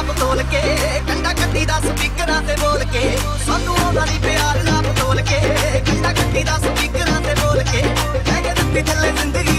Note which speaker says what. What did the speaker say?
Speaker 1: ਨਾਲ ਬੋਲ ਕੇ, ਕੰਡਾ ਗੱਡੀ ਦਾ ਸਪੀਕਰਾਂ ਤੇ ਬੋਲ ਕੇ, ਸਾਨੂੰ ਉਹਨਾਂ ਦੀ ਪਿਆਰ ਨਾਲ ਬੋਲ ਕੇ, ਕੰਡਾ ਗੱਡੀ ਦਾ ਸਪੀਕਰਾਂ ਤੇ ਬੋਲ ਕੇ ਕਹਿੰਦੇ ਕੇ ਦਿੱਤੀ ਥੱਲੇ ਜ਼ਿੰਦਗੀ